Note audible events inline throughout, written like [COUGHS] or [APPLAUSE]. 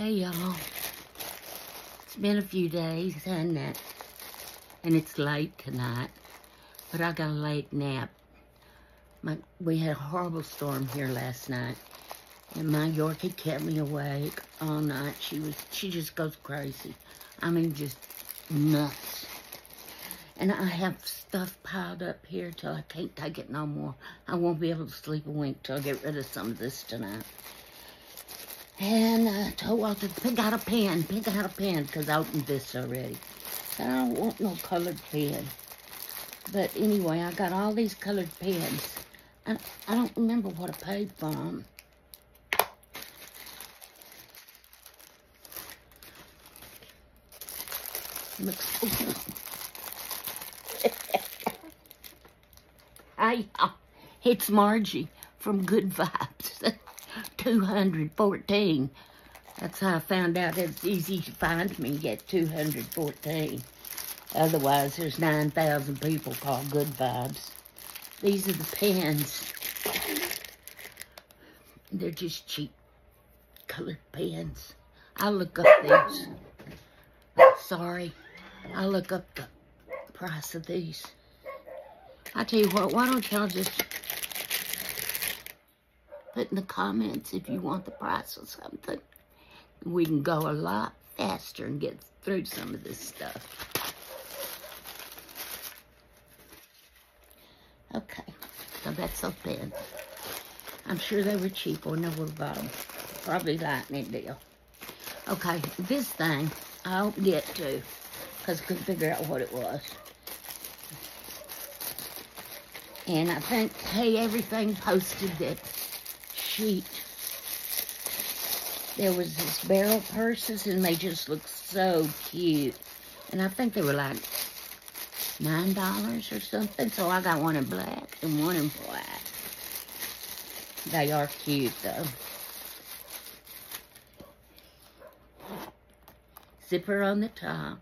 Hey y'all. It's been a few days, hasn't it? And it's late tonight. But I got a late nap. My, we had a horrible storm here last night. And my Yorkie kept me awake all night. She was she just goes crazy. I mean just nuts. And I have stuff piled up here till I can't take it no more. I won't be able to sleep a wink till I get rid of some of this tonight. And uh, I told Walter to pick out a pen, pick out a pen, because I opened this already. I don't want no colored pen. But anyway, I got all these colored pens. And I don't remember what I paid for them. Hi, it's Margie from Good Vibes. 214. That's how I found out it's easy to find me at 214. Otherwise, there's 9,000 people called Good Vibes. These are the pens. They're just cheap colored pens. I'll look up these. Sorry. I'll look up the price of these. I tell you what, why don't y'all just put in the comments if you want the price of something. We can go a lot faster and get through some of this stuff. Okay, so that's a pen. I'm sure they were cheap or no would bought them. Probably lightning deal. Okay, this thing I don't get to because I couldn't figure out what it was. And I think, Hey Everybody posted that sheet. There was this barrel purses and they just looked so cute. And I think they were like $9 or something. So I got one in black and one in black. They are cute though. Zipper on the top.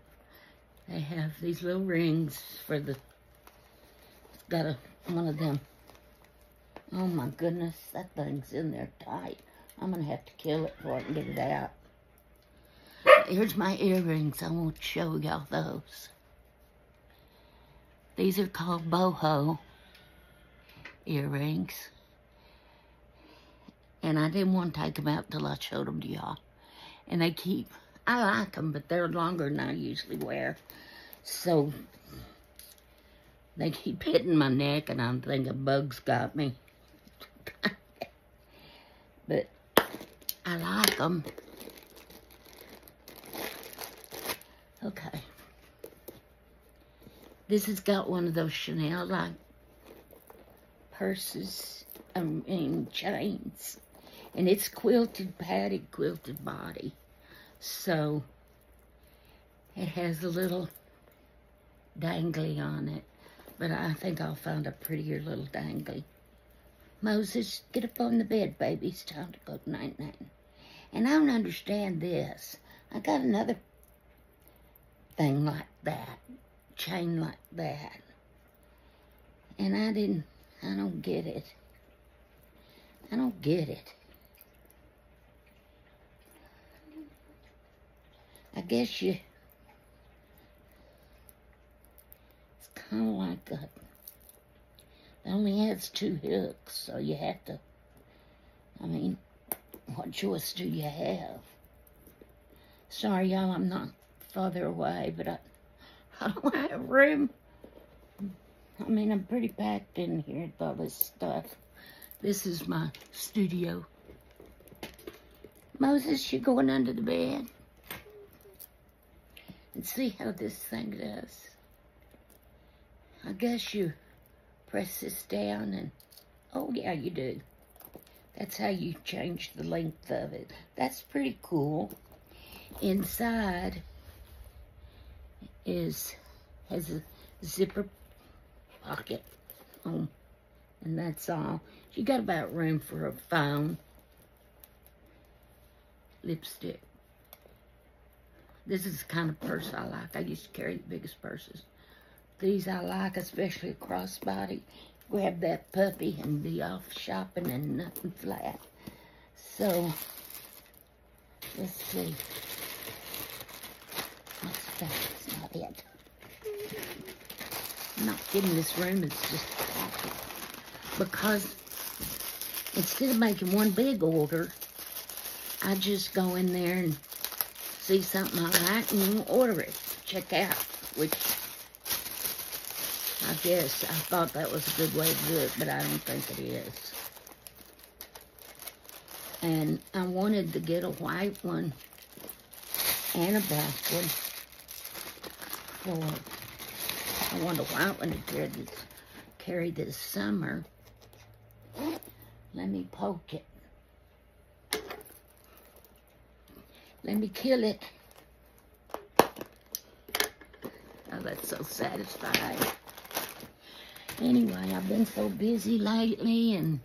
They have these little rings for the, got a, one of them Oh my goodness, that thing's in there tight. I'm gonna have to kill it before I and get it out. Here's my earrings. I want to show y'all those. These are called boho earrings. And I didn't want to take them out till I showed them to y'all. And they keep, I like them, but they're longer than I usually wear. So, they keep hitting my neck and I'm thinking bugs got me. But I like them. Okay. This has got one of those Chanel like purses um, and chains. And it's quilted, padded, quilted body. So it has a little dangly on it. But I think I'll find a prettier little dangly. Moses, get up on the bed, baby. It's time to go to night-night. And I don't understand this. I got another thing like that, chain like that. And I didn't, I don't get it. I don't get it. I guess you, it's kind of like a only has two hooks, so you have to, I mean, what choice do you have? Sorry, y'all, I'm not farther away, but I, [LAUGHS] I don't have room. I mean, I'm pretty packed in here with all this stuff. This is my studio. Moses, you're going under the bed. And see how this thing does. I guess you press this down and, oh yeah, you do. That's how you change the length of it. That's pretty cool. Inside is, has a zipper pocket. And that's all. You got about room for a phone. Lipstick. This is the kind of purse I like. I used to carry the biggest purses. These I like, especially crossbody. Grab that puppy and be off shopping and nothing flat. So, Let's see. What's that? Not it. I'm not kidding, this room is just packed. Because instead of making one big order, I just go in there and see something I like and order it. Check out, which I guess I thought that was a good way to do it, but I don't think it is. And I wanted to get a white one and a black one for, I want a white one to carry this, carry this summer. Let me poke it. Let me kill it. Oh, that's so satisfying. Anyway, I've been so busy lately and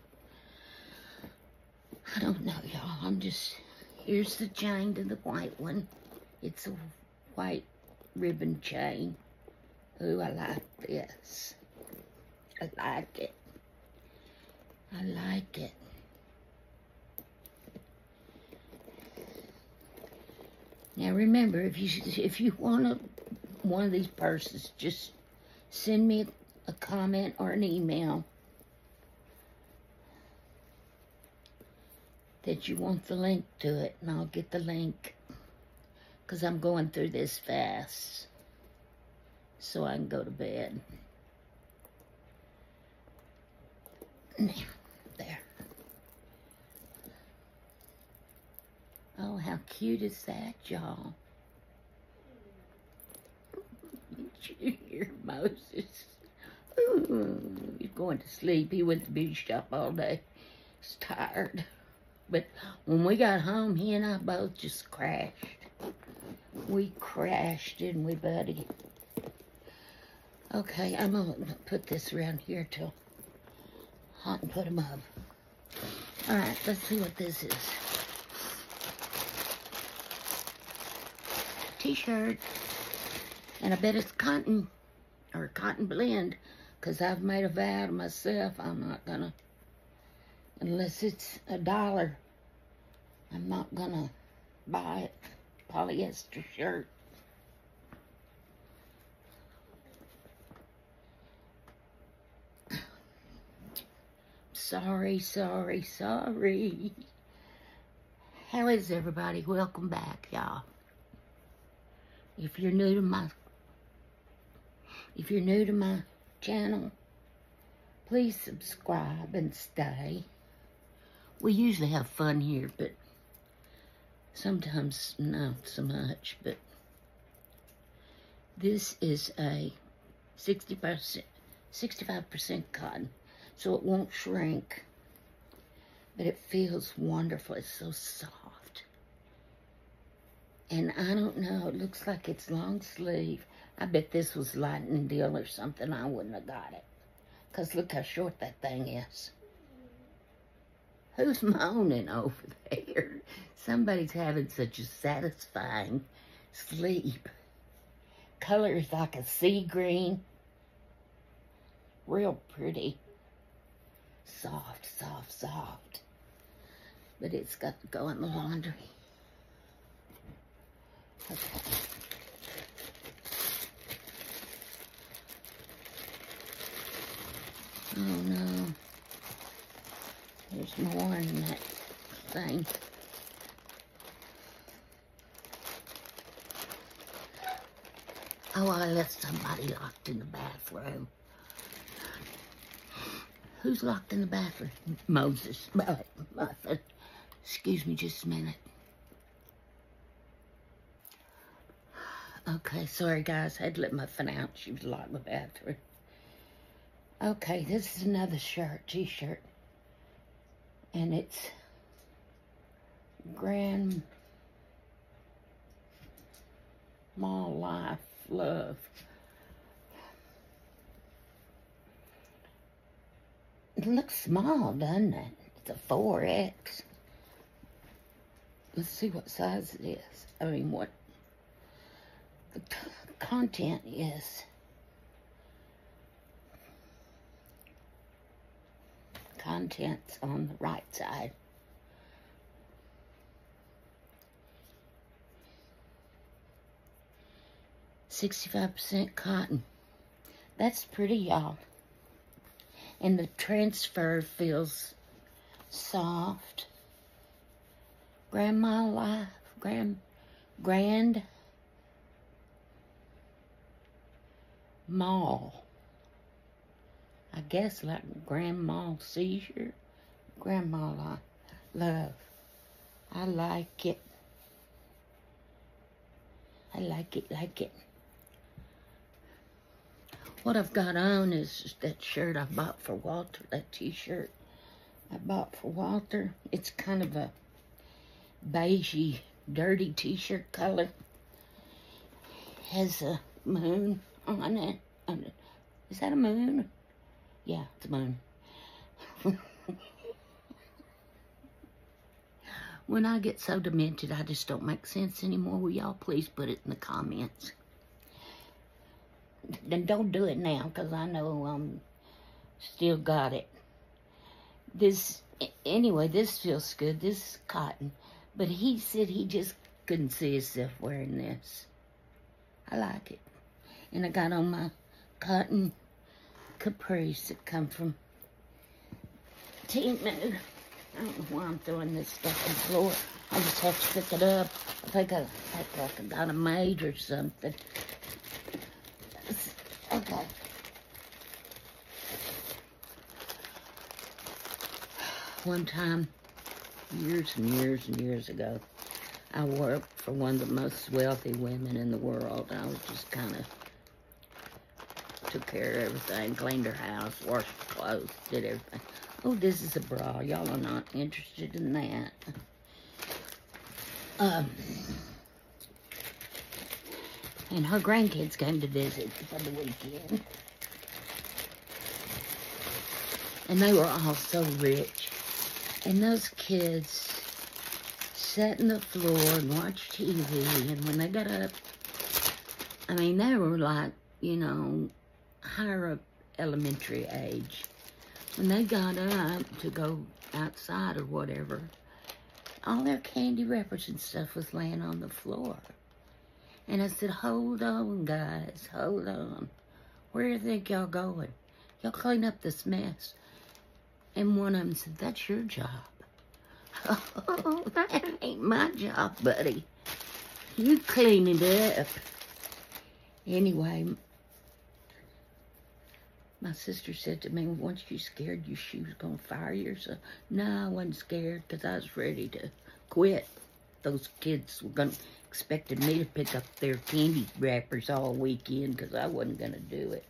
I don't know, y'all. I'm just, here's the chain to the white one. It's a white ribbon chain. Ooh, I like this. I like it. I like it. Now remember, if you if you want a, one of these purses, just send me a comment or an email that you want the link to it, and I'll get the link because I'm going through this fast so I can go to bed. There. Oh, how cute is that, y'all? [LAUGHS] Junior Moses. Ooh, he's going to sleep. He went to the beauty shop all day. He's tired. But when we got home, he and I both just crashed. We crashed, didn't we, buddy? Okay, I'm going to put this around here till hot and put them up. All right, let's see what this is. T-shirt. And I bet it's cotton or cotton blend because I've made a vow to myself I'm not going to, unless it's a dollar, I'm not going to buy it. Polyester shirt. Sorry, sorry, sorry. How is everybody? Welcome back, y'all. If you're new to my if you're new to my channel, please subscribe and stay. We usually have fun here, but sometimes not so much. But this is a 60%, 65% cotton, so it won't shrink. But it feels wonderful. It's so soft. And I don't know, it looks like it's long sleeve. I bet this was lightning deal or something. I wouldn't have got it. Because look how short that thing is. Who's moaning over there? Somebody's having such a satisfying sleep. Colors like a sea green. Real pretty. Soft, soft, soft. But it's got to go in the laundry. Okay. Oh no. There's more in that thing. Oh, I left somebody locked in the bathroom. Who's locked in the bathroom? Moses. [LAUGHS] Excuse me just a minute. Okay, sorry guys. I had to let Muffin out. She was locked in the bathroom. Okay, this is another shirt, t-shirt. And it's Grand Mall Life Love. It looks small, doesn't it? It's a 4X. Let's see what size it is. I mean, what the content is. contents on the right side. Sixty-five percent cotton. That's pretty, y'all. And the transfer feels soft. Grandma life, grand, grand mall. I guess like grandma seizure, grandma love. I like it. I like it, like it. What I've got on is that shirt I bought for Walter, that t-shirt I bought for Walter. It's kind of a beigey, dirty t-shirt color. Has a moon on it. Is that a moon? Yeah, it's moon. when I get so demented, I just don't make sense anymore. Will y'all please put it in the comments? Then don't do it now, because I know I'm still got it. This, anyway, this feels good. This is cotton. But he said he just couldn't see himself wearing this. I like it. And I got on my cotton capris that come from Temu. I don't know why I'm throwing this stuff on the floor. I just have to pick it up. I think I act like I got a maid or something. Okay. One time, years and years and years ago, I worked for one of the most wealthy women in the world. I was just kind of took care of everything, cleaned her house, washed clothes, did everything. Oh, this is a bra. Y'all are not interested in that. Um, and her grandkids came to visit for the weekend. And they were all so rich. And those kids sat on the floor and watched TV. And when they got up, I mean, they were like, you know, higher up elementary age when they got up to go outside or whatever, all their candy wrappers and stuff was laying on the floor. And I said, hold on, guys, hold on. Where do you think y'all going? Y'all clean up this mess. And one of them said, that's your job. Oh, [LAUGHS] that ain't my job, buddy. You clean it up. Anyway, my sister said to me, once you scared you she was going to fire you. So, no, I wasn't scared because I was ready to quit. Those kids were going to, expected me to pick up their candy wrappers all weekend because I wasn't going to do it.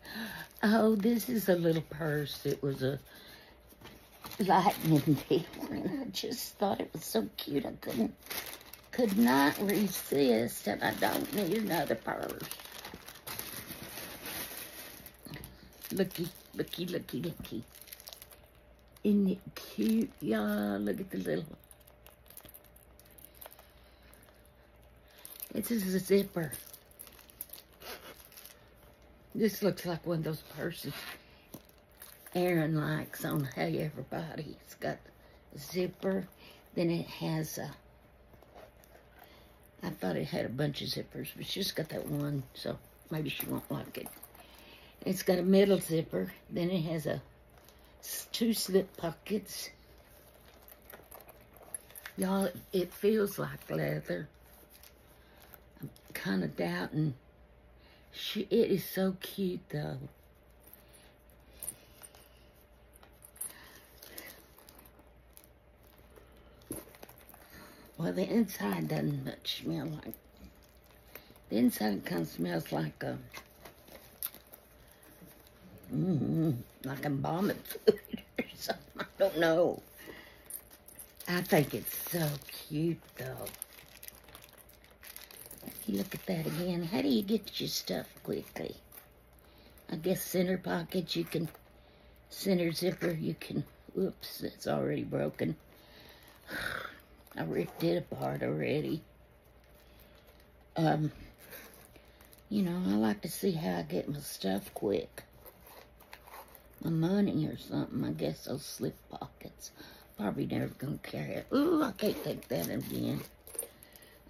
Oh, this is a little purse. It was a lightning [LAUGHS] deal, and I just thought it was so cute. I couldn't, could not resist, and I don't need another purse. Looky, looky, looky, looky. Isn't it cute, y'all? Look at the little... It's a zipper. This looks like one of those purses Aaron likes on Hey Everybody. It's got a zipper. Then it has a... I thought it had a bunch of zippers, but she's got that one, so maybe she won't like it. It's got a metal zipper. Then it has a two slip pockets. Y'all, it feels like leather. I'm kind of doubting. She, it is so cute, though. Well, the inside doesn't much smell like. The inside kind of smells like a Mm. Like embalming food [LAUGHS] or something. I don't know. I think it's so cute, though. You look at that again. How do you get your stuff quickly? I guess center pockets, you can, center zipper, you can, oops, it's already broken. [SIGHS] I ripped it apart already. Um, you know, I like to see how I get my stuff quick my money or something. I guess those slip pockets. Probably never gonna carry it. Ooh, I can't take that again.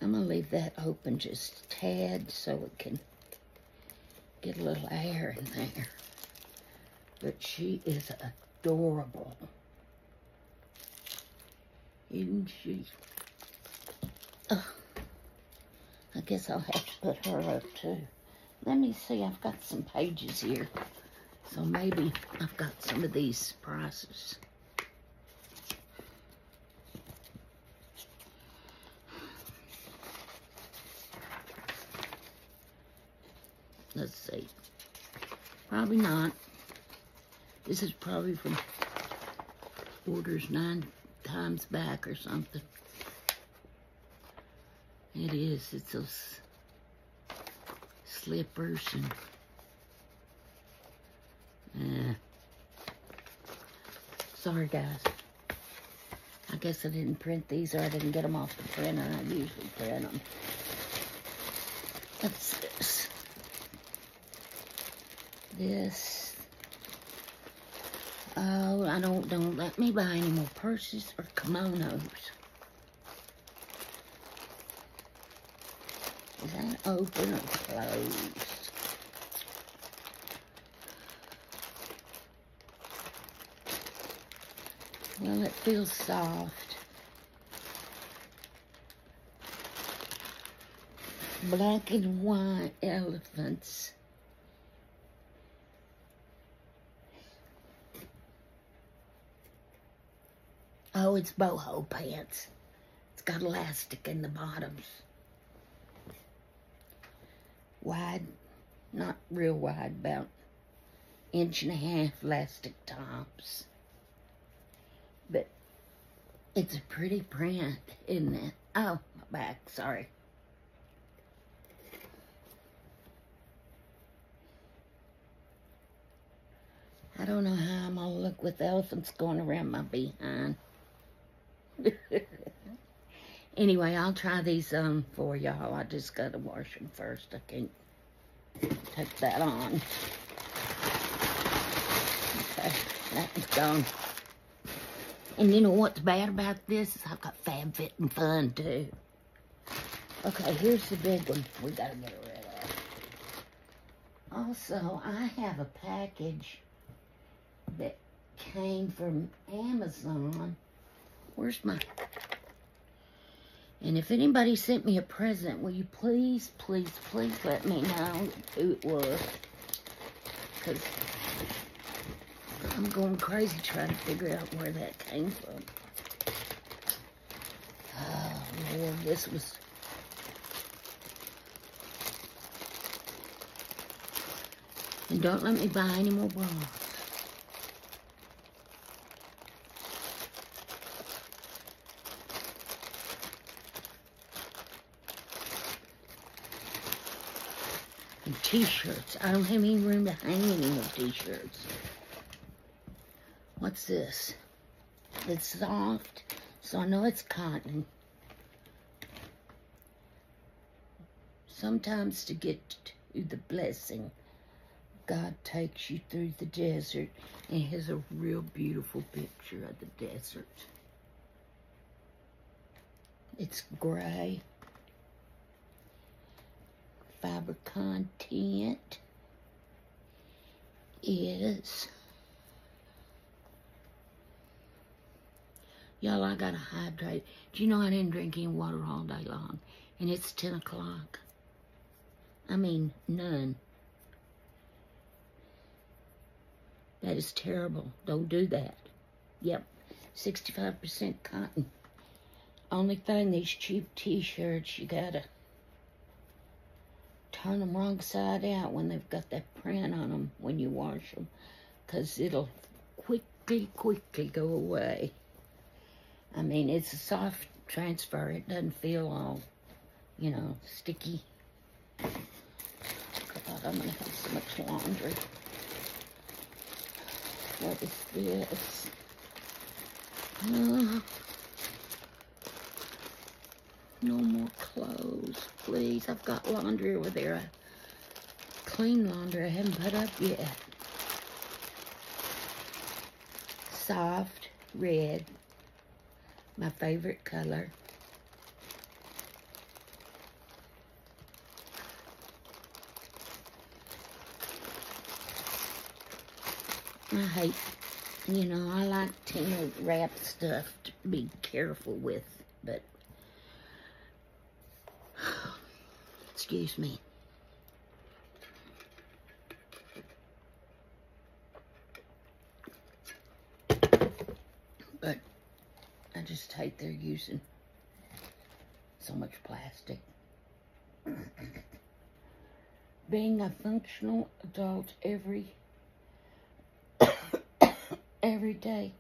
I'm gonna leave that open just a tad so it can get a little air in there. But she is adorable. Isn't she? Oh, I guess I'll have to put her up too. Let me see, I've got some pages here. So maybe I've got some of these prices. Let's see. Probably not. This is probably from orders nine times back or something. It is. It's those slippers and... Uh, sorry, guys. I guess I didn't print these or I didn't get them off the printer. I usually print them. What's this? This. Oh, I don't, don't let me buy any more purses or kimonos. Is that open or closed? Well, it feels soft. Black and white elephants. Oh, it's boho pants. It's got elastic in the bottoms. Wide, not real wide, about inch and a half elastic tops. It's a pretty print, isn't it? Oh, my back, sorry. I don't know how I'm gonna look with elephants going around my behind. [LAUGHS] anyway, I'll try these on for y'all. I just gotta wash them first. I can't take that on. Okay, that one's gone. And you know what's bad about this is I've got FabFitFun too. Okay, here's the big one we gotta get rid of. Also, I have a package that came from Amazon. Where's my... And if anybody sent me a present, will you please, please, please let me know who it was. Because I'm going crazy trying to figure out where that came from. Oh, Lord, this was... And don't let me buy any more bras. And t-shirts. I don't have any room to hang any more t-shirts. What's this? It's soft, so I know it's cotton. Sometimes to get to the blessing, God takes you through the desert and has a real beautiful picture of the desert. It's gray. Fiber content is Y'all, I gotta hydrate. Do you know I didn't drink any water all day long? And it's 10 o'clock. I mean, none. That is terrible. Don't do that. Yep, 65% cotton. Only thing, these cheap t-shirts, you gotta turn them wrong side out when they've got that print on them when you wash them. Because it'll quickly, quickly go away. I mean, it's a soft transfer. It doesn't feel all, you know, sticky. God, I'm going to have so much laundry. What is this? Uh, no more clothes, please. I've got laundry over there. Clean laundry I haven't put up yet. Soft red my favorite color. I hate, you know, I like to wrap stuff to be careful with, but, [SIGHS] excuse me. Being a functional adult every [COUGHS] every day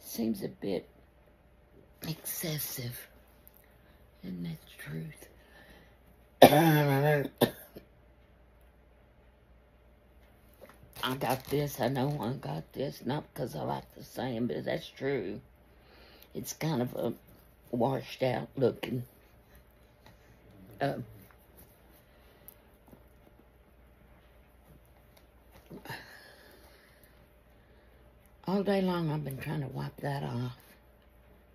seems a bit excessive. And that's truth. [COUGHS] I got this. I know I got this. Not because I like the saying, but that's true. It's kind of a washed out looking. Uh, all day long I've been trying to wipe that off.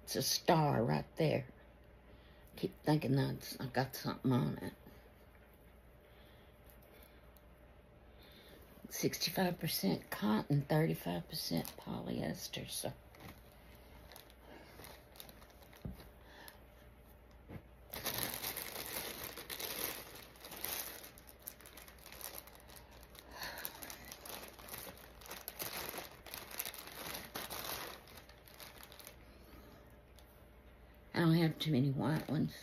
It's a star right there. Keep thinking that I've got something on it. 65% cotton, 35% polyester. So I don't have ones.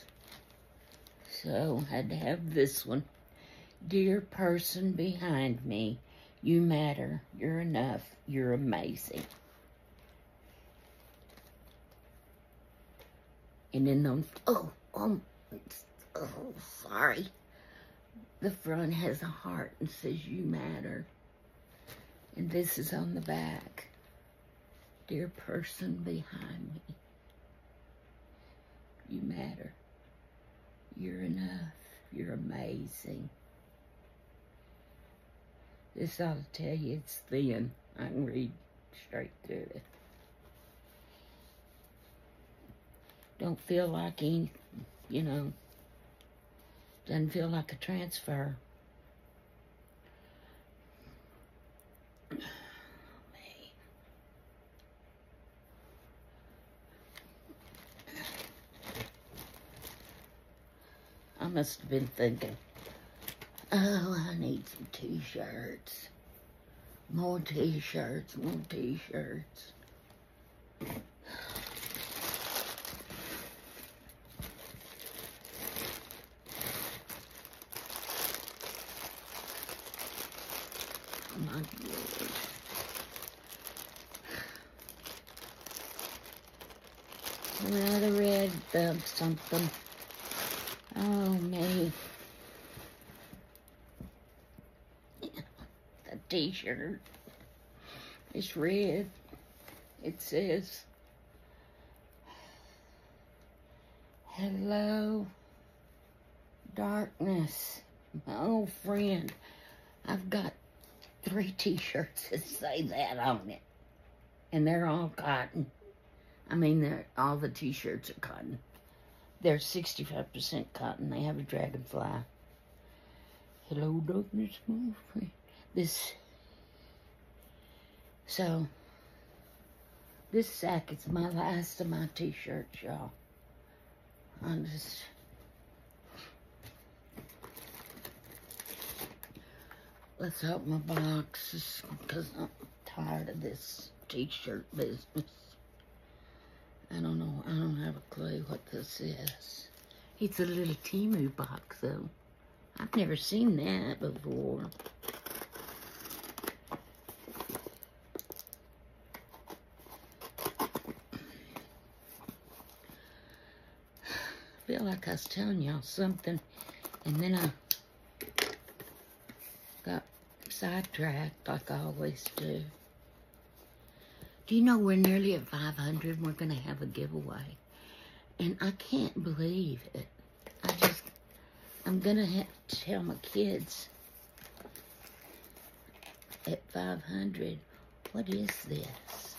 So I had to have this one. Dear person behind me, you matter. You're enough. You're amazing. And then those, oh, oh, oh, sorry. The front has a heart and says, you matter. And this is on the back. Dear person behind me, you matter. You're enough. You're amazing. This ought to tell you it's thin. I can read straight through it. Don't feel like any, you know, doesn't feel like a transfer. Must have been thinking, oh, I need some t-shirts. More t-shirts, more t-shirts. My Lord. Another red bump uh, something. Oh, me. The t-shirt is red. It says, Hello, darkness, my old friend. I've got three t-shirts that say that on it. And they're all cotton. I mean, they're, all the t-shirts are cotton. They're 65% cotton. They have a dragonfly. Hello, darkness, my friend. This, so, this sack is my last of my t-shirts, y'all. I'm just, let's open my boxes because I'm tired of this t-shirt business. I don't know. I don't have a clue what this is. It's a little Temu box, though. I've never seen that before. I feel like I was telling y'all something, and then I got sidetracked like I always do. Do you know we're nearly at 500? We're going to have a giveaway. And I can't believe it. I just, I'm going to have to tell my kids at 500, what is this?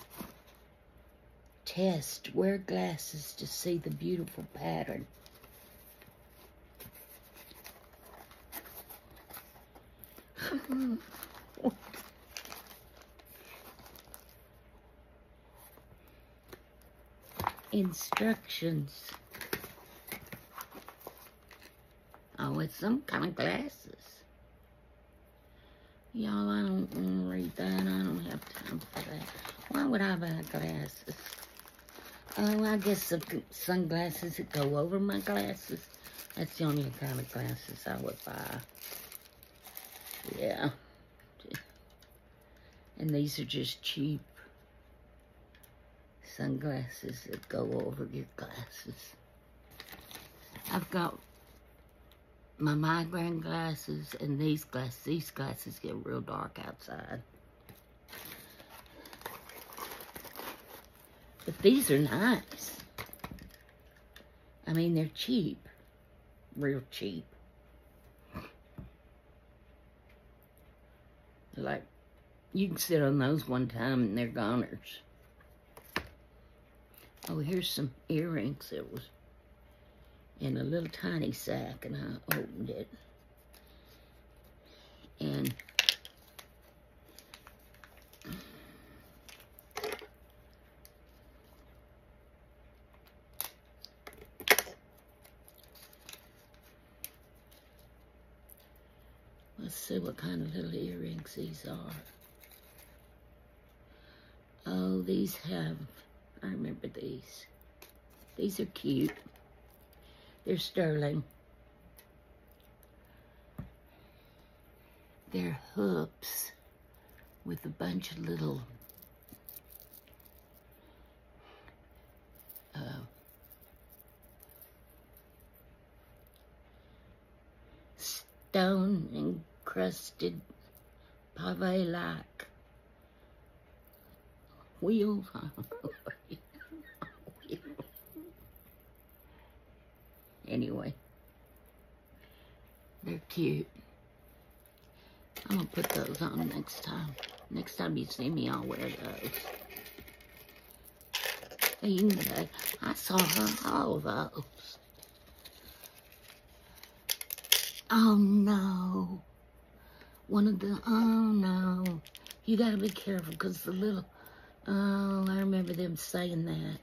Test, wear glasses to see the beautiful pattern. [LAUGHS] Instructions. Oh, it's some kind of glasses. Y'all, I don't read that. I don't have time for that. Why would I buy glasses? Oh, I guess some sunglasses that go over my glasses. That's the only kind of glasses I would buy. Yeah. And these are just cheap sunglasses that go over your glasses. I've got my migraine glasses and these glasses. These glasses get real dark outside. But these are nice. I mean, they're cheap. Real cheap. Like, you can sit on those one time and they're goners. Oh, here's some earrings that was in a little tiny sack and I opened it. And let's see what kind of little earrings these are. Oh, these have, I remember these. These are cute. They're sterling. They're hoops with a bunch of little uh, stone encrusted pave-like wheels. [LAUGHS] anyway. They're cute. I'm gonna put those on next time. Next time you see me, I'll wear those. I saw her all those. Oh no. One of the, oh no. You gotta be careful because the little, oh, I remember them saying that.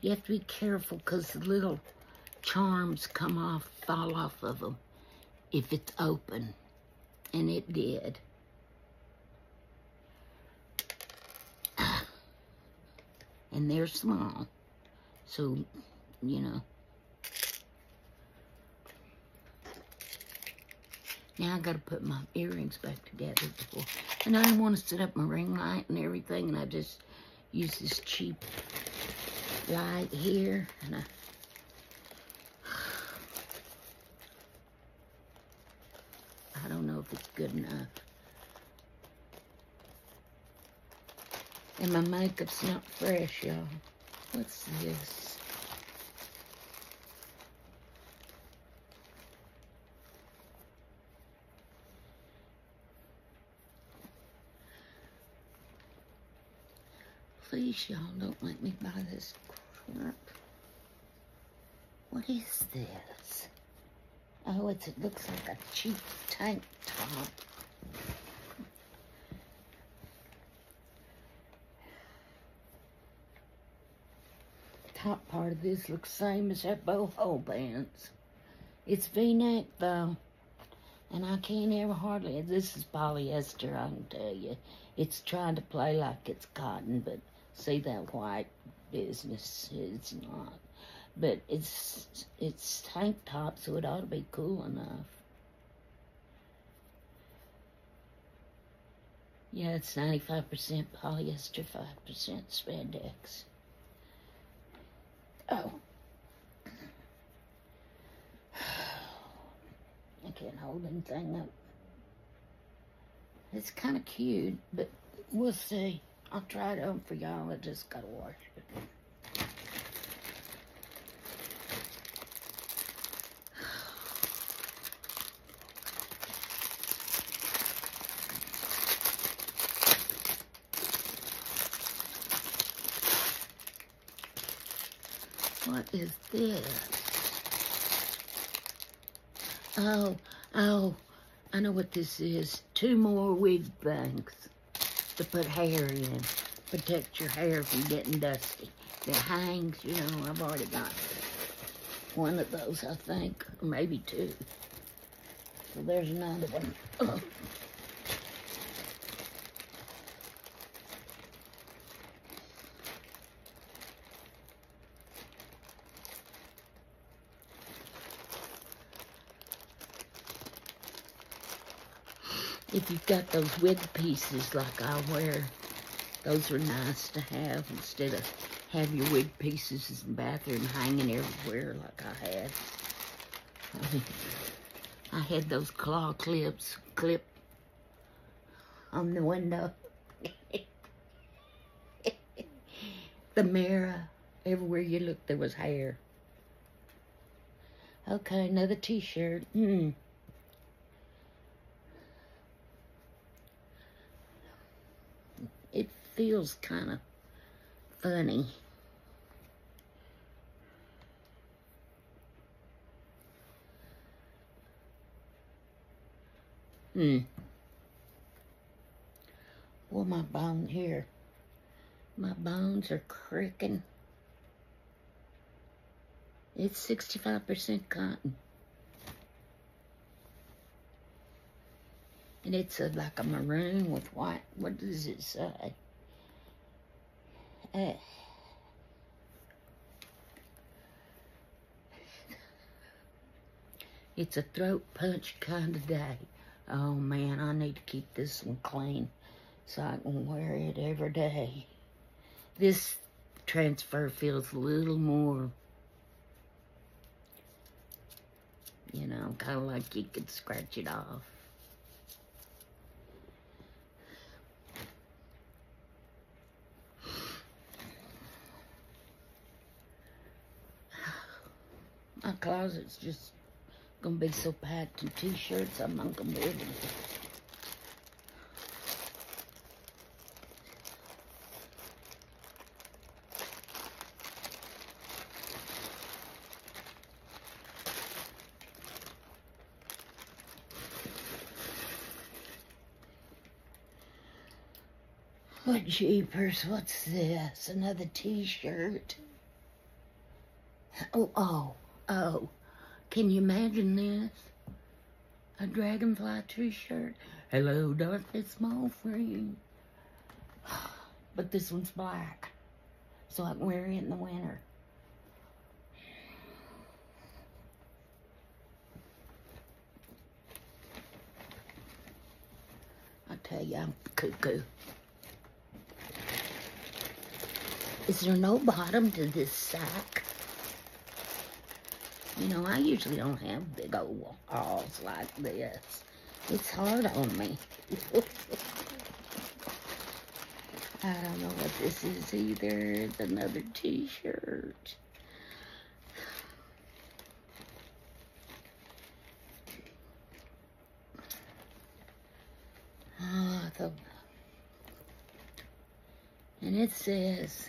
You have to be careful because the little charms come off, fall off of them if it's open. And it did. [SIGHS] And they're small. So, you know. Now I gotta put my earrings back together before. And I didn't want to set up my ring light and everything. And I just use this cheap light here. And I [SIGHS] I don't know if it's good enough. And my makeup's not fresh, y'all. What's this? Please, y'all, don't let me buy this crap. What is this? Oh, it's, it looks like a cheap tank top. Top part of this looks same as that boho pants. It's v-neck though. And I can't ever hardly, this is polyester, I can tell you. It's trying to play like it's cotton, but see that white business, it's not. But it's it's tank top, so it ought to be cool enough. Yeah, it's 95% polyester, 5% spandex. Oh. [SIGHS] I can't hold anything up. It's kind of cute, but we'll see. I'll try it on for y'all. I just gotta wash it. What is this? Oh, oh, I know what this is. Two more wig banks to put hair in. Protect your hair from getting dusty. It hangs, you know, I've already got one of those, I think, or maybe two. So there's another one. [LAUGHS] If you've got those wig pieces like I wear, those are nice to have instead of have your wig pieces in the bathroom hanging everywhere like I had. [LAUGHS] I had those claw clips clip on the window. [LAUGHS] the mirror, everywhere you looked there was hair. Okay, another t-shirt. Hmm. It feels kind of funny. Hmm. Well, my bone here. My bones are cracking. It's 65% cotton. And it's a, like a maroon with white. What does it say? It's a throat punch kind of day. Oh man, I need to keep this one clean so I can wear it every day. This transfer feels a little more, you know, kind of like you could scratch it off. Closet's just gonna be so packed in t-shirts, I'm not gonna be able to. What jeepers, what's this? Another t-shirt? Oh, oh, oh. Can you imagine this? A dragonfly t-shirt. Hello, darkness, small friend. [SIGHS] But this one's black, so I can wear it in the winter. I tell you, I'm cuckoo. Is there no bottom to this sack? You know, I usually don't have big old walls like this. It's hard on me. [LAUGHS] I don't know what this is either. It's another t-shirt. Oh, [SIGHS] the, and it says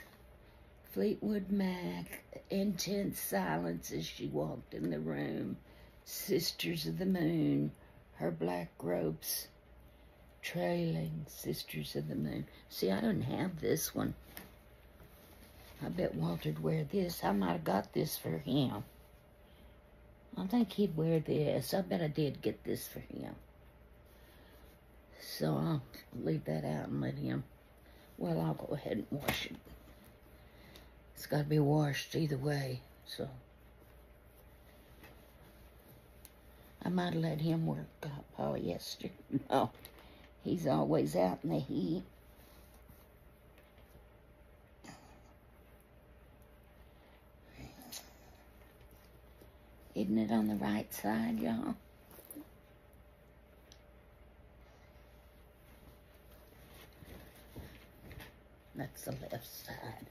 Fleetwood Mac, intense silence as she walked in the room. Sisters of the Moon, her black robes trailing. Sisters of the Moon. See, I don't have this one. I bet Walter'd wear this. I might have got this for him. I think he'd wear this. I bet I did get this for him. So I'll leave that out and let him. Well, I'll go ahead and wash it. It's got to be washed either way, so. I might have let him work out polyester. [LAUGHS] No, he's always out in the heat. Isn't it on the right side, y'all? That's the left side.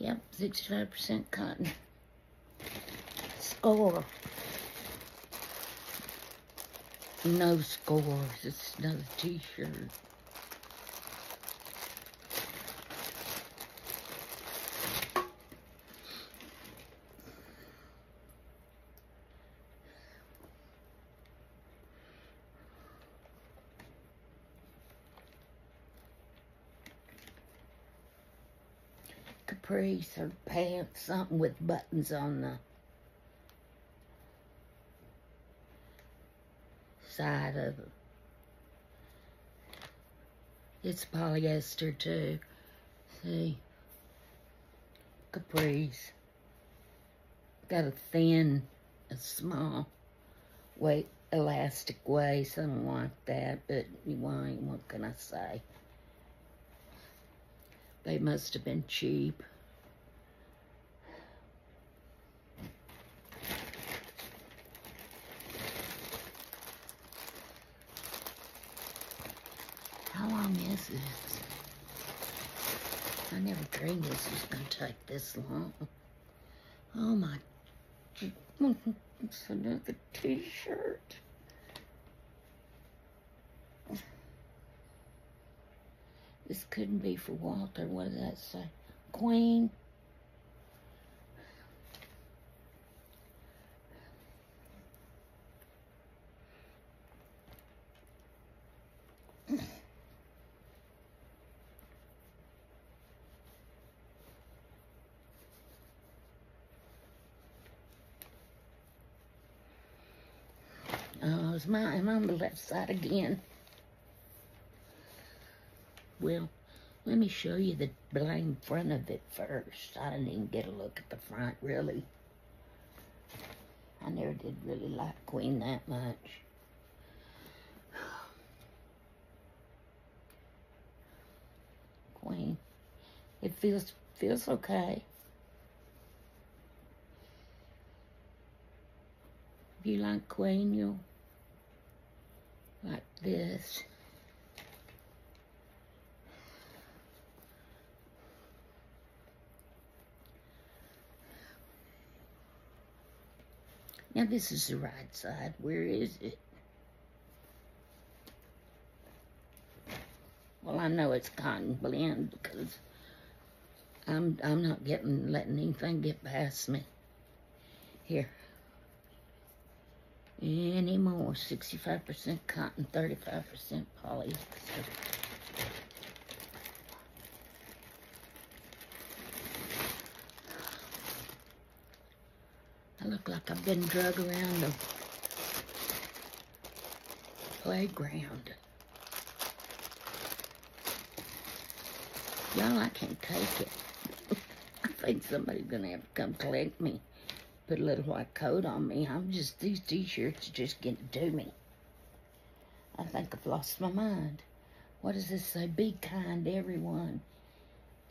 Yep, 65% cotton. Score. No scores. It's another t-shirt. Capris or pants, something with buttons on the side of them. It's polyester too. See? Capris. Got a thin, a small weight, elastic waist. Don't like that, but why? What can I say? They must have been cheap. How long is this? I never dreamed this was going to take this long. Oh my, it's another t-shirt. This couldn't be for Walter. What does that say? Queen. Oh, it's mine on the left side again. Well, let me show you the blame front of it first. I didn't even get a look at the front, really. I never did really like Queen that much. [SIGHS] Queen. It feels feels okay. If you like Queen, you'll like this. Now this is the right side. Where is it? Well, I know it's cotton blend because I'm I'm not getting letting anything get past me. Here. Anymore. 65% cotton, 35% polyester. I look like I've been drug around the playground. Y'all, I can't take it. [LAUGHS] I think somebody's gonna have to come collect me. Put a little white coat on me. I'm just, these t-shirts are just getting to me. I think I've lost my mind. What does this say? Be kind, everyone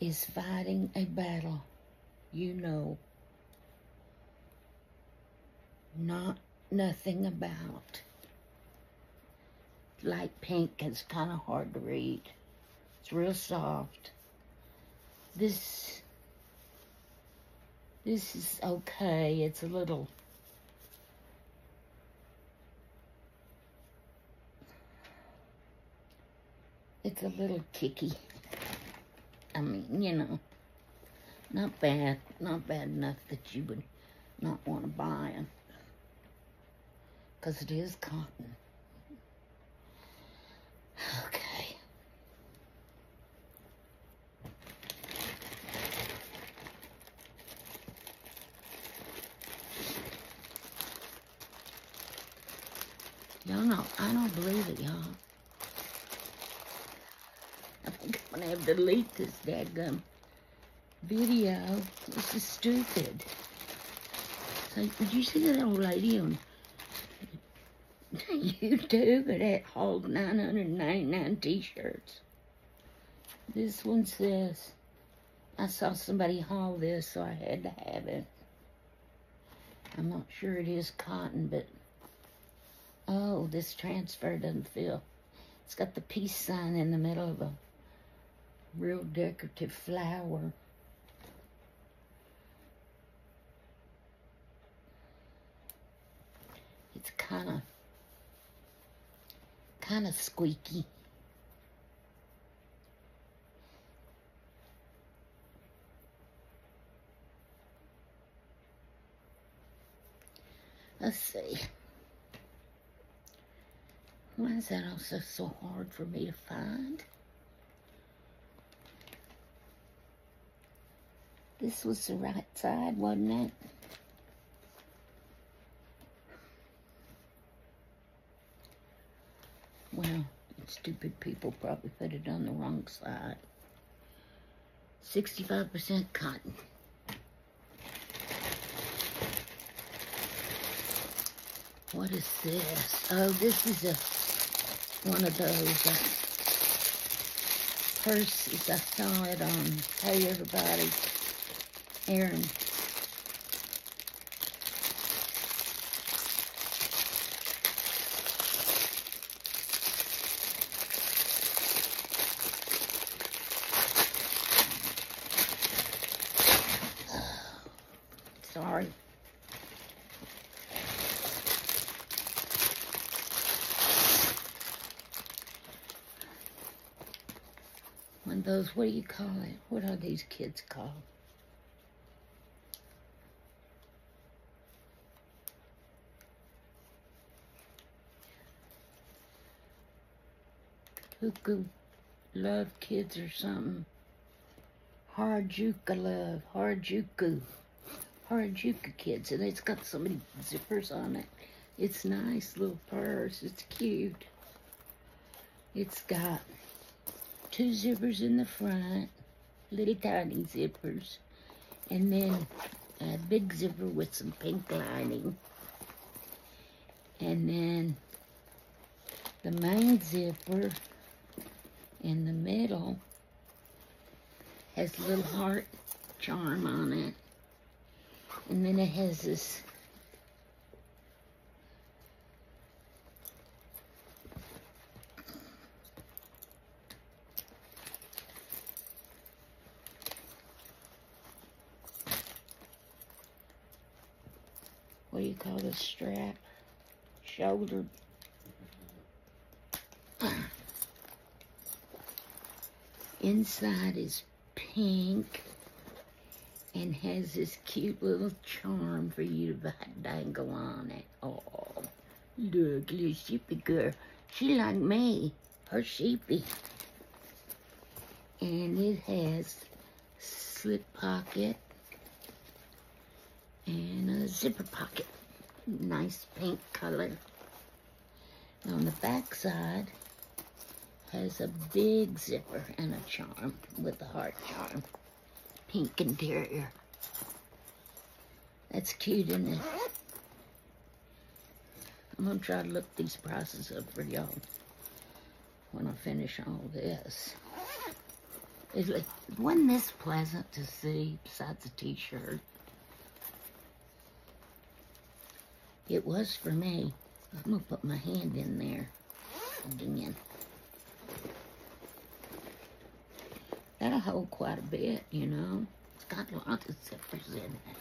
is fighting a battle you know not nothing about. Light pink is kind of hard to read. It's real soft. This, this is okay. It's a little, it's a little kicky. I mean, you know, not bad, not bad enough that you would not want to buy them because it is cotton. Okay. Y'all know, I don't believe it, y'all. I think I'm gonna have to delete this dadgum video. This is stupid. So, did you see that old lady on [LAUGHS] YouTube that hauled 999 t-shirts? This one says, I saw somebody haul this, so I had to have it. I'm not sure it is cotton, but oh, this transfer doesn't feel. It's got the peace sign in the middle of a real decorative flower. It's kind of, kind of squeaky. Let's see. Why is that also so hard for me to find? This was the right side, wasn't it? Well, stupid people probably put it on the wrong side. 65% cotton. What is this? Oh, this is a one of those uh, purses. I saw it on Hey Everybody. Aaron. Sorry. One of what do you call it? What are these kids called? Hookah love kids or something. Harajuku love, Harajuku. Harajuku kids, and it's got so many zippers on it. It's nice little purse. It's cute. It's got two zippers in the front, little tiny zippers, and then a big zipper with some pink lining. And then the main zipper in the middle has a little heart charm on it. And then it has this call this strap? Shoulder. Inside is pink and has this cute little charm for you to dangle on it. Oh, look, little sheepy girl. She like me, her sheepy. And it has slip pocket and a zipper pocket. Nice pink color. On the back side has a big zipper and a charm with a heart charm. Pink interior. That's cute, isn't it? I'm gonna try to look these prices up for y'all when I finish all this. It wasn't this pleasant to see besides the t-shirt? It was for me. I'm gonna put my hand in there again. That'll hold quite a bit, you know. It's got lots of zippers in it.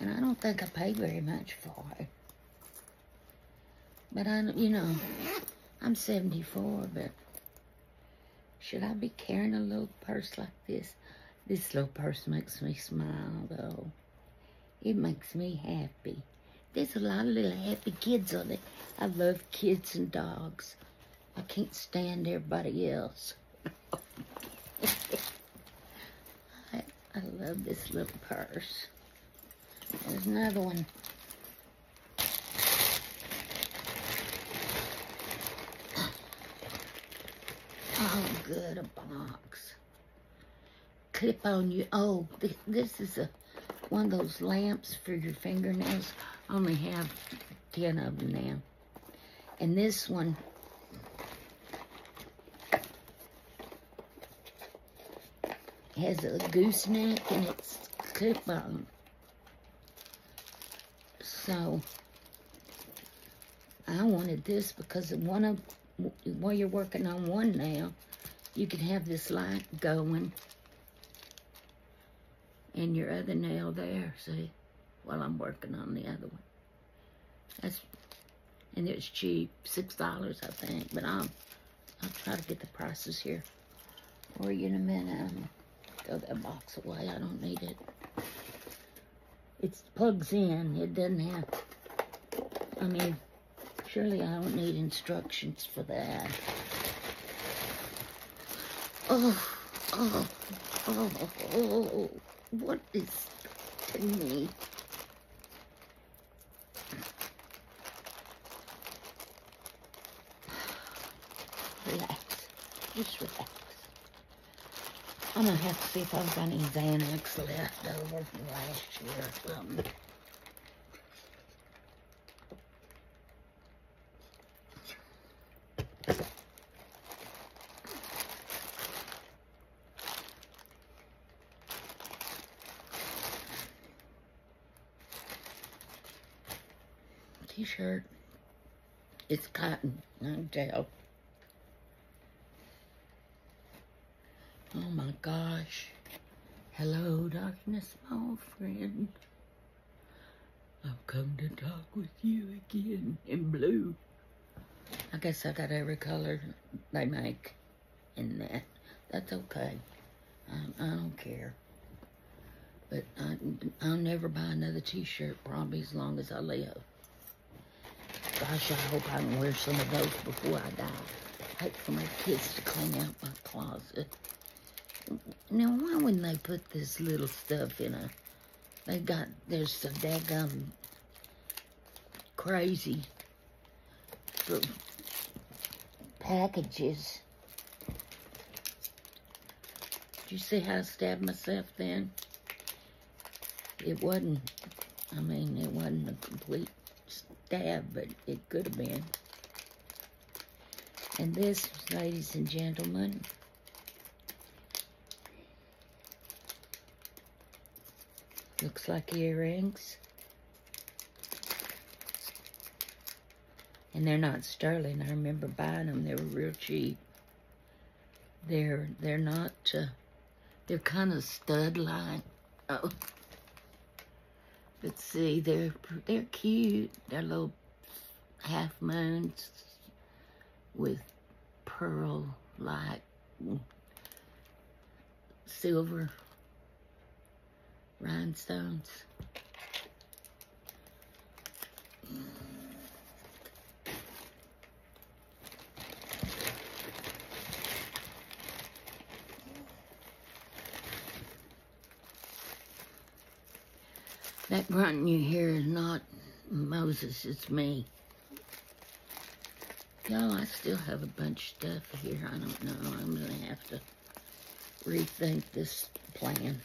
And I don't think I paid very much for it. But I, you know, I'm 74, but should I be carrying a little purse like this? This little purse makes me smile, though. It makes me happy. There's a lot of little happy kids on it. I love kids and dogs. I can't stand everybody else. [LAUGHS] I, I love this little purse. There's another one. [GASPS] Oh, good, a box. Clip on you. Oh, th this is a one of those lamps for your fingernails. I only have 10 of them now. And this one has a gooseneck and it's clip on. So I wanted this because one of while you're working on one nail, you can have this light going and your other nail there, see, while I'm working on the other one. That's, and it's cheap, $6 I think, but I'll, I'll try to get the prices here for you in a minute. I'm throw that box away, I don't need it. It plugs in, it doesn't have, I mean, surely I don't need instructions for that. Oh, oh. Oh, oh, oh, oh what is to me? Relax. Just relax. I'm gonna have to see if I've got any Xanax left over from last year or something. T-shirt. It's cotton, Oh my gosh. Hello, darkness, my friend. I've come to talk with you again in blue. I guess I got every color they make in that. That's okay. I, I don't care. But I, I'll never buy another t-shirt probably as long as I live. Gosh, I hope I can wear some of those before I die. I hate for my kids to clean out my closet. Now, why wouldn't they put this little stuff in a... They got... There's some daggum crazy packages. Did you see how I stabbed myself then? It wasn't... I mean, it wasn't a complete stab, but it could have been. And this, ladies and gentlemen, looks like earrings. And they're not sterling. I remember buying them. They were real cheap. They're they're not. Uh, they're kind of stud-like. Oh. But see, they're they're cute. They're little half moons with pearl like silver rhinestones. That grunting you hear is not Moses, it's me. Y'all, I still have a bunch of stuff here. I don't know. I'm going to have to rethink this plan.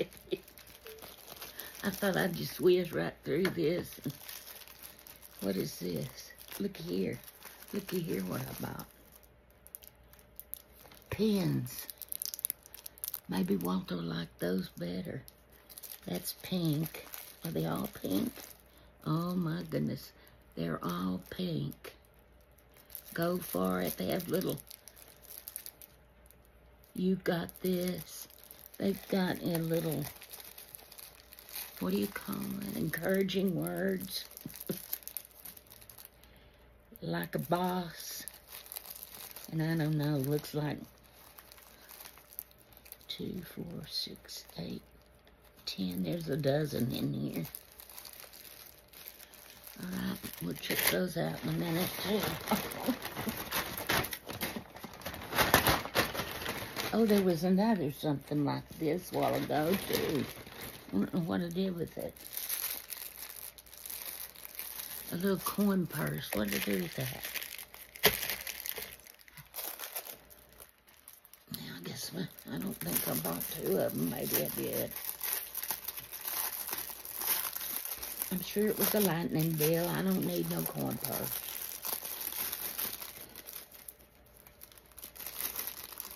[LAUGHS] I thought I'd just whiz right through this. What is this? Look here. Looky here what I bought. Pins. Maybe Walter will like those better. That's pink. Are they all pink? Oh my goodness. They're all pink. Go for it. They have little... You got this. They've got a little... What do you call it? Encouraging words. [LAUGHS] like a boss. And I don't know. Looks like two, four, six, eight, ten. There's a dozen in here. All right, we'll check those out in a minute, too. oh, there was another something like this a while ago, too. I don't know what I did with it. A little coin purse. What did I do with that? I guess I don't think I bought two of them. Maybe I did. I'm sure it was a lightning bill. I don't need no coin purse.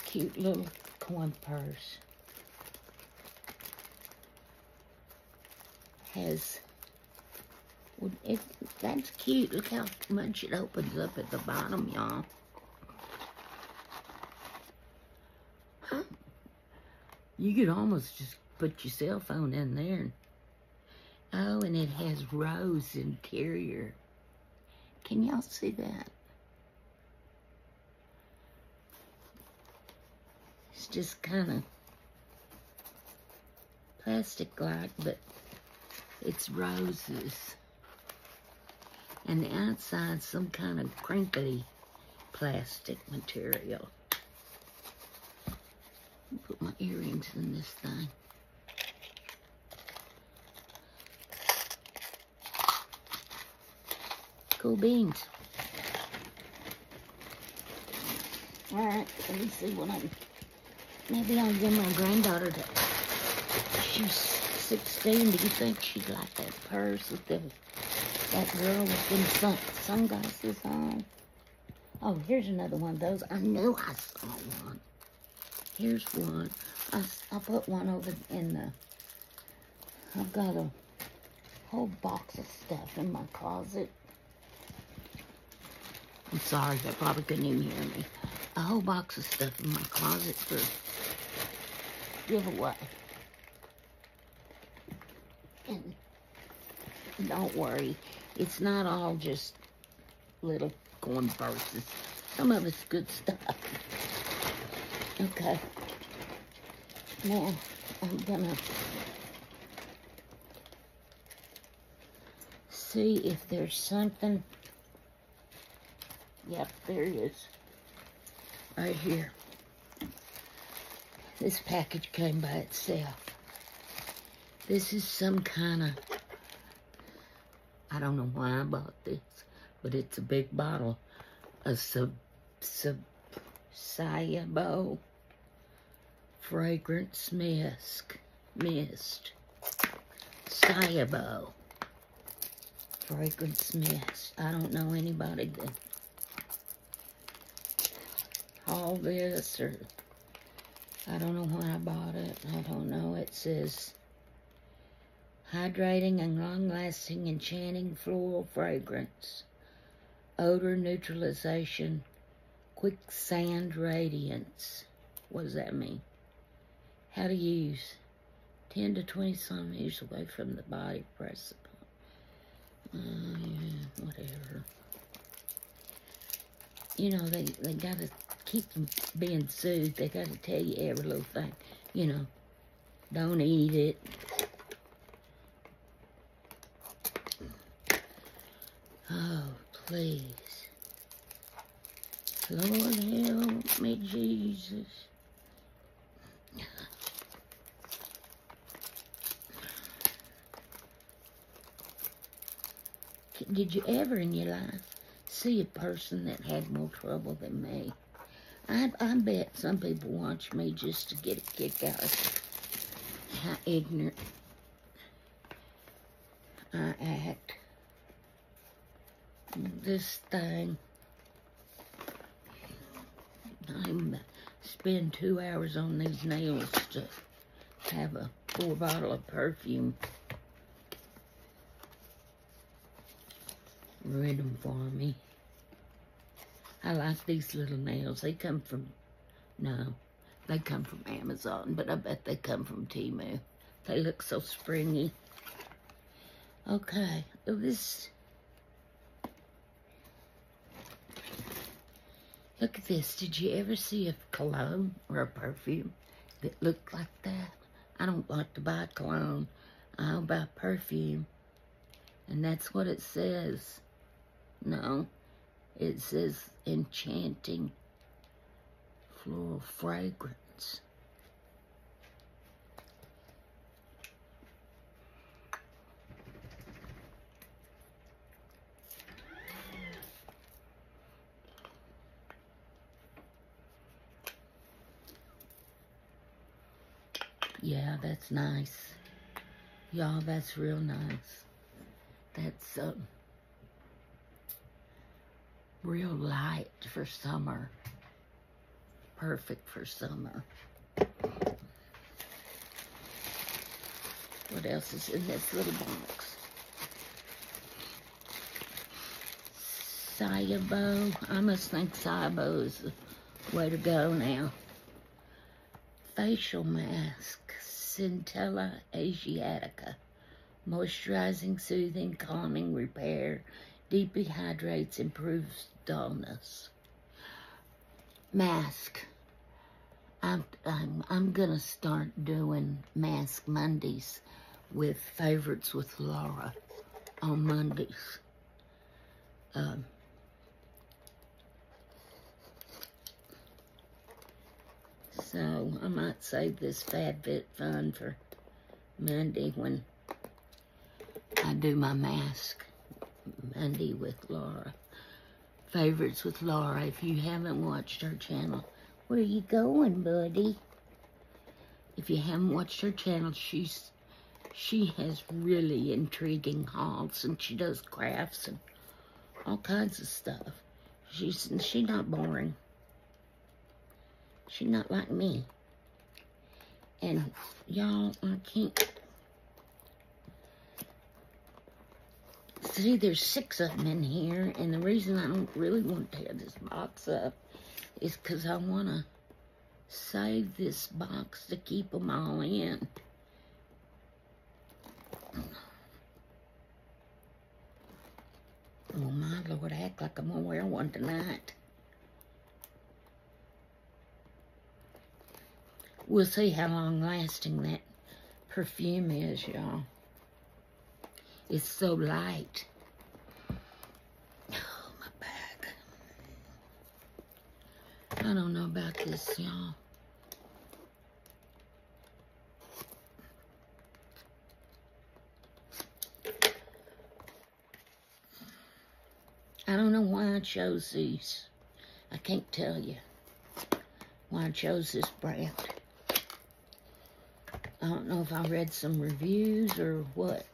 Cute little coin purse. Has, it, that's cute. Look how much it opens up at the bottom, y'all. Huh? You could almost just put your cell phone in there Oh, and it has rose interior. Can y'all see that? It's just kind of plastic-like, but it's roses. And the outside's some kind of crinkly plastic material. Put my earrings in this thing. Cool beans. All right, let me see what I'm... Maybe I'll give my granddaughter that. She's 16. Do you think she'd like that purse with the that girl with them sun, sunglasses on? Oh, here's another one of those. I knew I saw one. Here's one. I, I put one over in the. I've got a whole box of stuff in my closet. I'm sorry, they probably couldn't even hear me. A whole box of stuff in my closet for giveaway. And don't worry, it's not all just little coin purses. Some of it's good stuff. Okay. Now, I'm gonna see if there's something Yep, there it is. Right here. This package came by itself. This is some kind of, I don't know why I bought this, but it's a big bottle of sub, sub, Sayabo fragrance mist, mist, Sayabo fragrance mist. I don't know anybody that all this or I don't know when I bought it. I don't know. It says hydrating and long-lasting enchanting floral fragrance, odor neutralization, quicksand radiance. What does that mean? How to use 10 to 20 centimeters away from the body. Press upon. Uh, yeah, whatever. You know, they, they got to keep from being sued. They got to tell you every little thing. You know, don't eat it. Oh, please. Lord help me, Jesus. Did you ever in your life see a person that had more trouble than me? I, I bet some people watch me just to get a kick out of how ignorant I act. This thing, I spend two hours on these nails to have a full bottle of perfume written for me. I like these little nails. They come from, no, they come from Amazon, but I bet they come from Temu. They look so springy. Okay, oh, this, look at this. Did you ever see a cologne or a perfume that looked like that? I don't like to buy cologne. I'll buy perfume. And that's what it says. No. It says enchanting floral fragrance. Yeah, that's nice. Y'all, that's real nice. That's, um, real light for summer. Perfect for summer. What else is in this little box? Sayabo. I must think Sayabo is the way to go now. Facial mask. Centella asiatica. Moisturizing, soothing, calming, repair, deeply hydrates, improves dullness. Mask. I'm, I'm, I'm going to start doing Mask Mondays with Favorites with Laura on Mondays. Um, So I might save this Fab Fit Fun for Monday when I do my mask. Monday with Laura. Favorites with Laura. If you haven't watched her channel, where are you going, buddy? If you haven't watched her channel, she's she has really intriguing hauls and she does crafts and all kinds of stuff. She's she's not boring. She's not like me. And y'all, I can't see there's six of them in here and the reason I don't really want to tear this box up is because I want to save this box to keep them all in. Oh my lord, act like I'm gonna wear one tonight. We'll see how long lasting that perfume is, y'all. It's so light. Oh, my back. I don't know about this, y'all. I don't know why I chose these. I can't tell you why I chose this brand. I don't know if I read some reviews or what.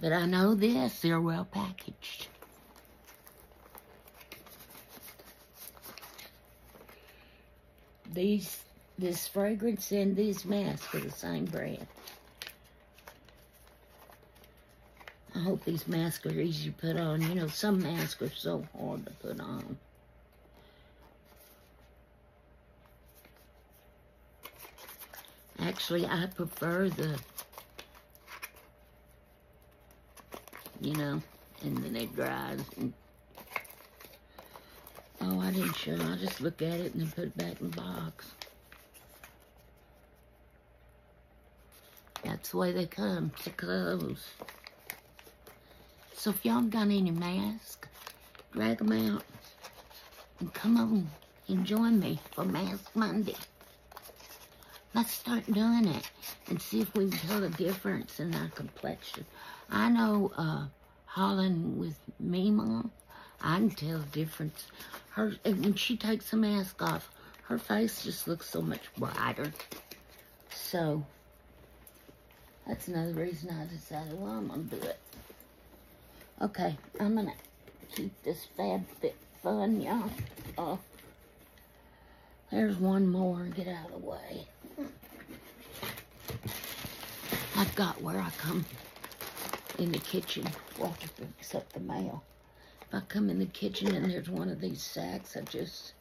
But I know this, they're well packaged. These, this fragrance and these masks are the same brand. I hope these masks are easy to put on. You know, some masks are so hard to put on. Actually, I prefer the, you know, and then it dries. And, oh, I didn't show. I just look at it and then put it back in the box. That's the way they come to close. So if y'all got any masks, drag them out and come on and join me for Mask Monday. Let's start doing it and see if we can tell a difference in our complexion. I know uh, Holland with me, Mom, I can tell the difference. Her When she takes the mask off, her face just looks so much brighter. So, that's another reason I decided, well, I'm going to do it. Okay, I'm going to keep this Fab Fit Fun, y'all, off. There's one more. Get out of the way. I've got where I come in the kitchen. Walter picks up the mail. If I come in the kitchen and there's one of these sacks, I just,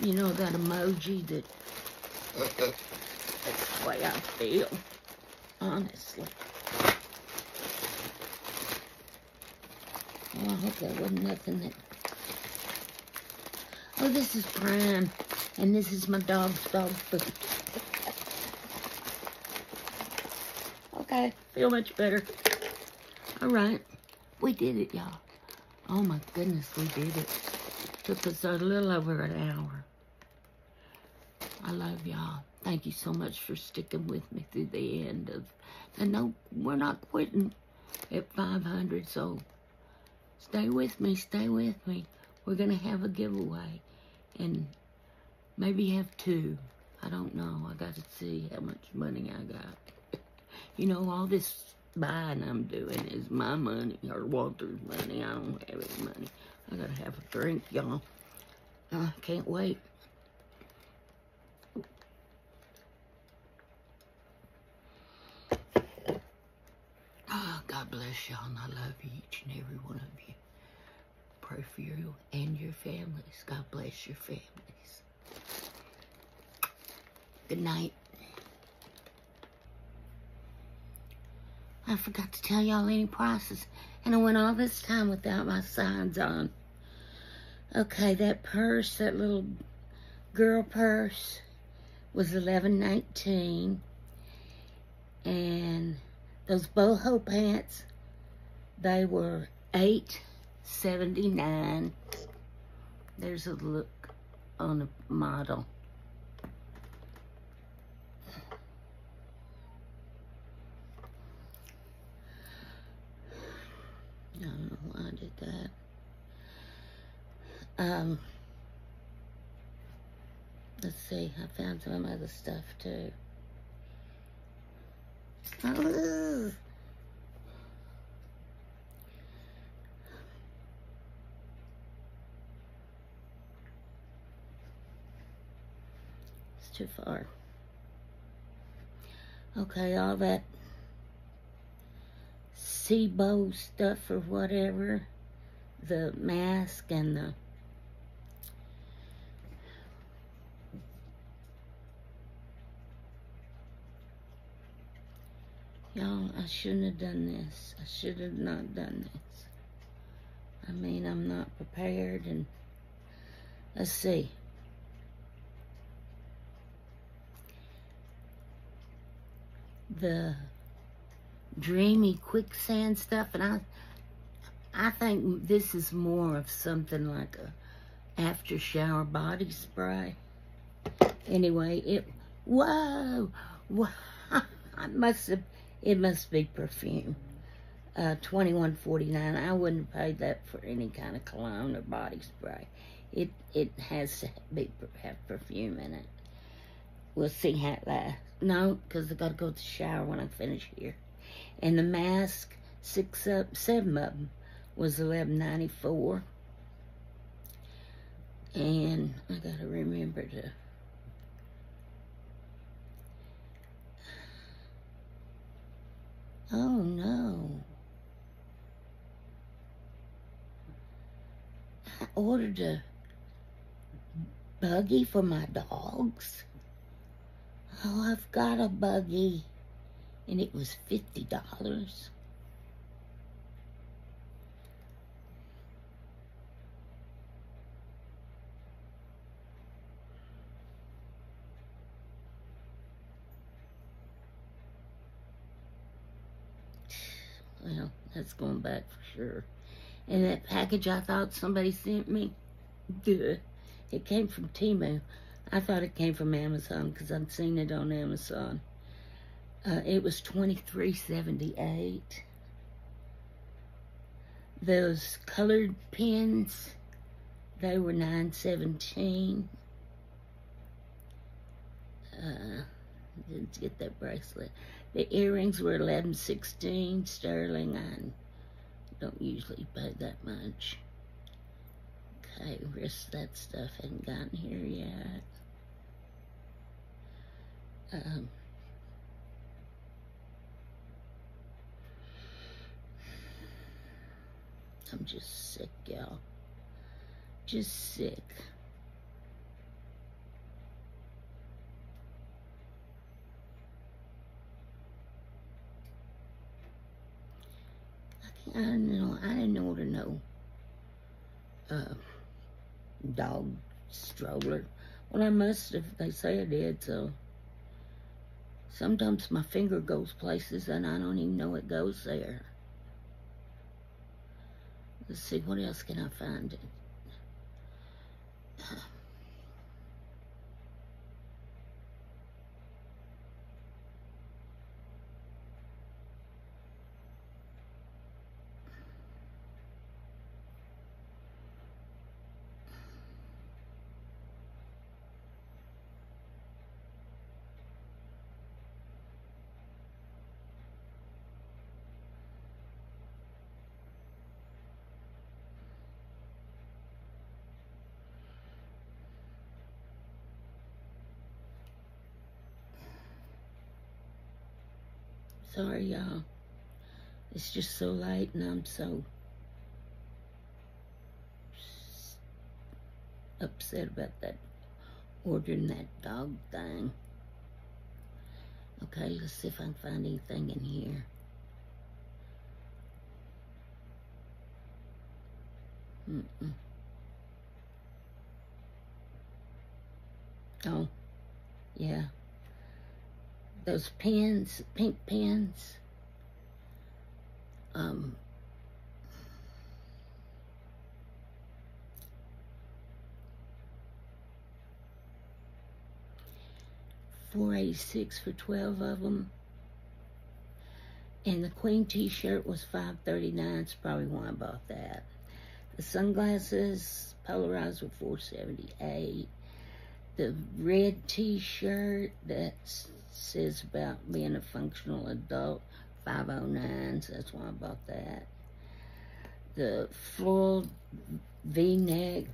you know, that emoji that, that's the way I feel, honestly. Well, I hope that wasn't nothing that, oh, this is prime. And this is my dog's dog food. Okay, feel much better. All right, we did it, y'all. Oh my goodness, we did it. Took us a little over an hour. I love y'all. Thank you so much for sticking with me through the end of, and no, we're not quitting at 500, so stay with me, stay with me. We're going to have a giveaway, and Maybe have two. I don't know. I got to see how much money I got. You know, all this buying I'm doing is my money or Walter's money. I don't have any money. I got to have a drink, y'all. I can't wait. Oh, God bless y'all, and I love each and every one of you. Pray for you and your families. God bless your families. Good night. I forgot to tell y'all any prices. And I went all this time without my signs on. Okay, that purse, that little girl purse, was eleven nineteen, And those boho pants, they were 8.79 There's a look on a model. I don't know why I did that. Um, let's see, I found some other stuff too. Oh, it's too far. Okay, all that SIBO stuff or whatever, the mask and the Y'all, I shouldn't have done this. I should have not done this. I mean, I'm not prepared and let's see. The dreamy quicksand stuff and I I think this is more of something like a after shower body spray. Anyway, it whoa, whoa [LAUGHS] I must have it must be perfume. Uh, Twenty-one forty-nine. I wouldn't pay that for any kind of cologne or body spray. It it has to be have perfume in it. We'll see how it lasts. No, because I got to go to the shower when I finish here. And the mask, six up, seven of them was eleven ninety four. And I got to remember to [SIGHS] Oh no. I ordered a buggy for my dogs. Oh, I've got a buggy. And it was $50. Well, that's going back for sure. And that package I thought somebody sent me, duh, [LAUGHS] it came from Temu. I thought it came from Amazon because I'd seen it on Amazon. Uh, it was twenty three seventy eight. Those colored pins, they were nine seventeen. Uh, didn't get that bracelet. The earrings were eleven sixteen sterling. I don't usually pay that much. Okay, rest that stuff hadn't gotten here yet. Um, I'm just sick, y'all. Just sick. I don't know. I didn't know order no uh, dog stroller. Well, I must have. They say I did. So sometimes my finger goes places and I don't even know it goes there. Let's see. What else can I find? Sorry, y'all. It's just so late and I'm so upset about that, ordering that dog thing. Okay, let's see if I can find anything in here. Mm-mm. Oh, yeah those pens, pink pens. Um, four eighty six for twelve of them. And the Queen T-shirt was five thirty nine. It's probably why I bought that. The sunglasses polarized were four seventy eight. The red T-shirt that's says about being a functional adult. 509 that's why i bought that. The full V-neck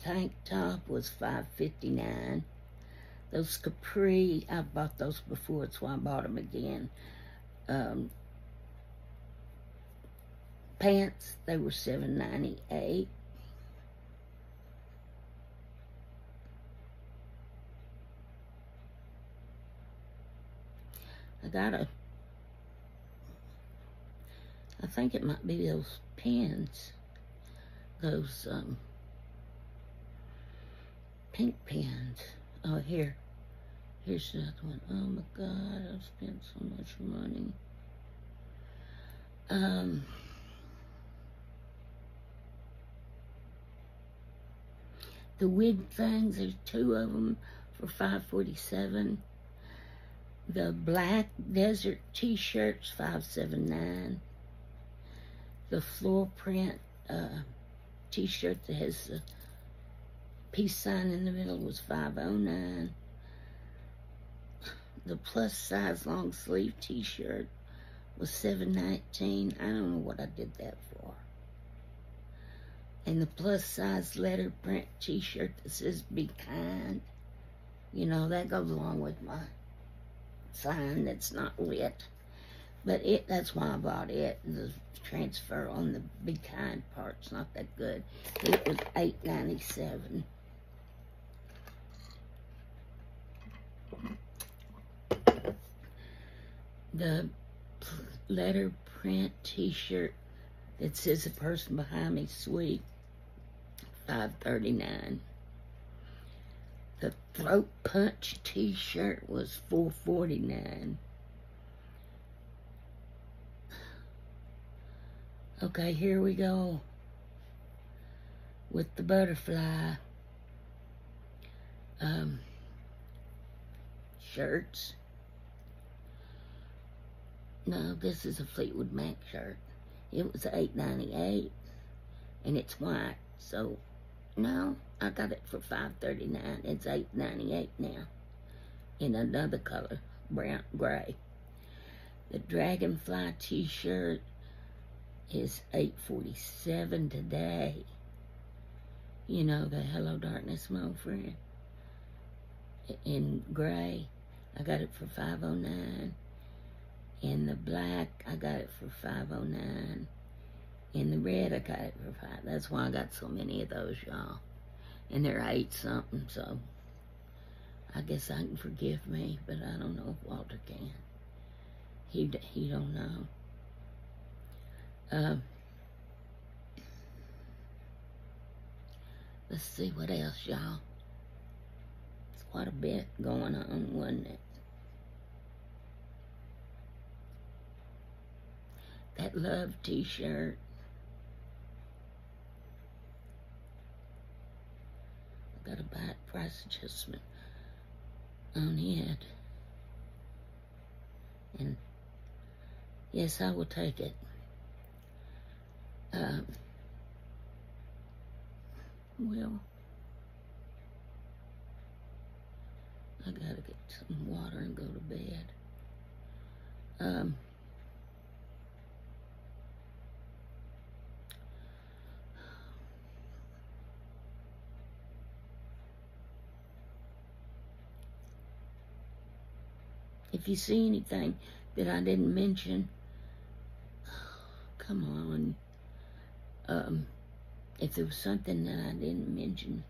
tank top was 559. Those Capri, I bought those before, so I bought them again. Um, pants, they were 798. I got a, I think it might be those pins, those um, pink pins. Oh, here. Here's another one. Oh my God, I've spent so much money. Um, the wig things, there's two of them for 547 The black desert t-shirts, 579 The floor print uh, t-shirt that has the peace sign in the middle was 509 the plus size long sleeve t-shirt was 719 I don't know what I did that for. And the plus size letter print t-shirt that says be kind. You know, that goes along with my sign that's not lit. But it that's why I bought it. The transfer on the be kind part's not that good. It was eight ninety seven. the letter print t-shirt that says the person behind me sweet 539 the throat punch t-shirt was 449 okay here we go with the butterfly um, shirts no, this is a Fleetwood Mac shirt. It was eight ninety eight, and it's white. So, no, I got it for five thirty nine. It's eight ninety eight now, in another color, brown gray. The Dragonfly T-shirt is eight forty seven today. You know the Hello Darkness, my friend. In gray, I got it for five oh nine. In the black, I got it for 509. In the red, I got it for 5 That's why I got so many of those, y'all. And they're 8 something, so I guess I can forgive me, but I don't know if Walter can. He, he don't know. Uh, let's see what else, y'all. It's quite a bit going on, wasn't it? that love t-shirt. Got a bad price adjustment on it. And yes, I will take it. Um, well, I gotta get some water and go to bed. Um, If you see anything that I didn't mention, come on. Um, if there was something that I didn't mention,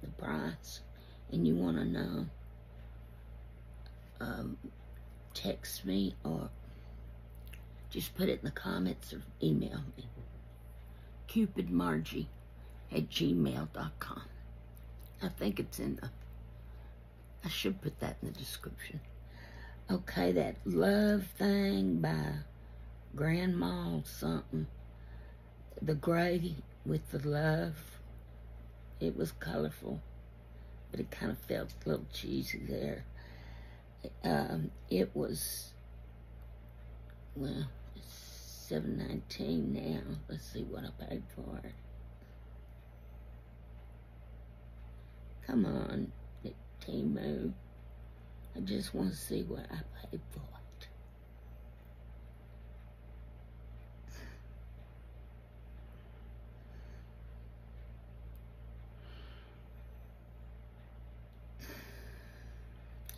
the price, and you want to know, um, text me or just put it in the comments or email me. Cupidmargi at gmail.com. I think it's in the I should put that in the description. Okay, that love thing by Grandma something. The gray with the love. It was colorful. but it kind of felt a little cheesy there. Um, it was, well, it's seven nineteen now. Let's see what I paid for it. Come on, Temu. I just want to see what I paid for it.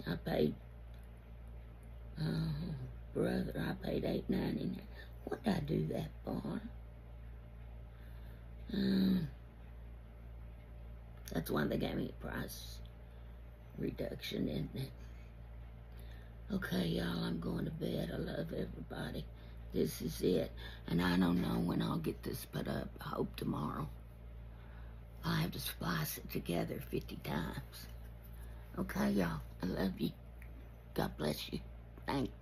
I paid, oh, brother, I paid eight ninety nine. What did I do that for? Um, that's why they gave me a price reduction, isn't it? Okay, y'all, I'm going to bed. I love everybody. This is it. And I don't know when I'll get this put up. I hope tomorrow. I have to splice it together 50 times. Okay, y'all. I love you. God bless you. Thanks.